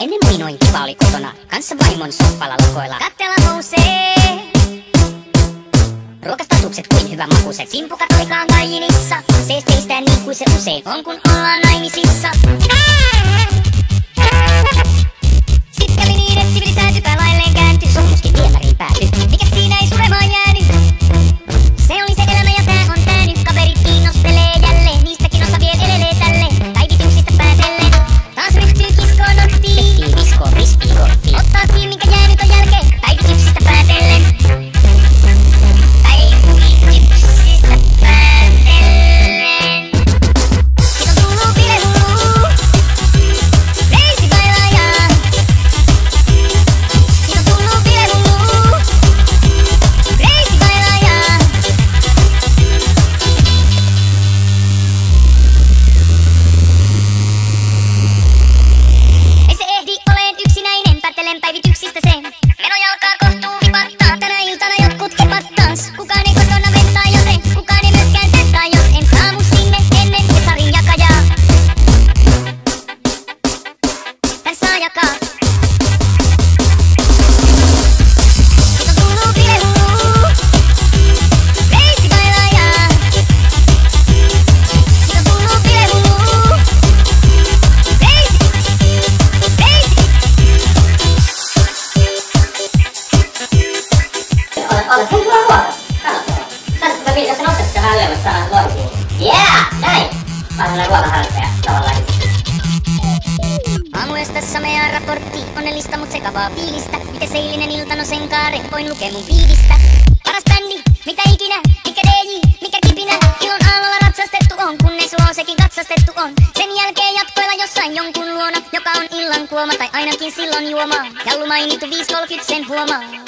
Ennen meni noin kiva oli kotona, kanssa vaimon sohvalla lokoilla. Kattela nousee. Ruokastatukset kuin hyvä makuset. Simpukat olikaan kaiinissa. Seesteistä niin kuin se usein On kun ollaan naimisissa. Sellainen ruokaharrastaja tavallaan itse. Aamuesta samea raportti, onnellista mut sekavaa fiilistä. Miten seilinen ilta, no sen kaaren, voin lukea mun fiilistä. Paras bändi, mitä ikinä, mikä DJ, mikä kipinä. Ilon aallolla ratsastettu on, kunnes sekin katsastettu on. Sen jälkeen jatkoilla jossain jonkun luona, joka on illan kuoma tai ainakin silloin juomaa. Jallu mainittu 5.30 sen huomaa.